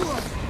Yes.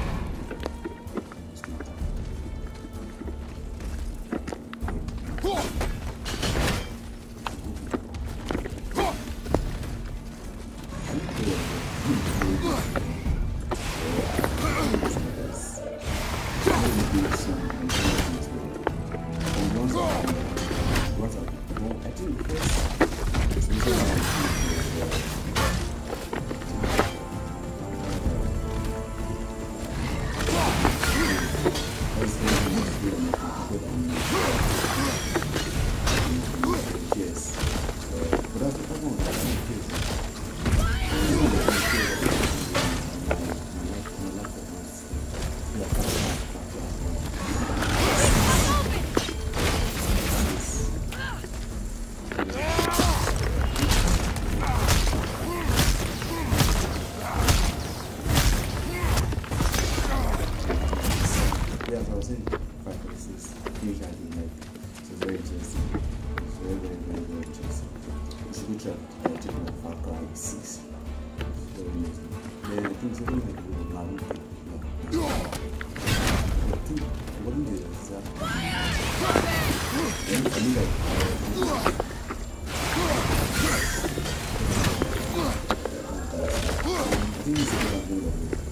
Yeah, so I was saying, five point six, huge idea, like, so very interesting. It's very, very, very, very interesting. You should go try uh, checking out Far Cry 6. Very amazing. Yeah, I think something like the Naruto. Yeah. I think, I wasn't the exact. I mean, like, uh, I think it's a good idea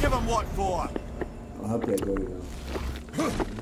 give 'em what for? I'm happy I got it now.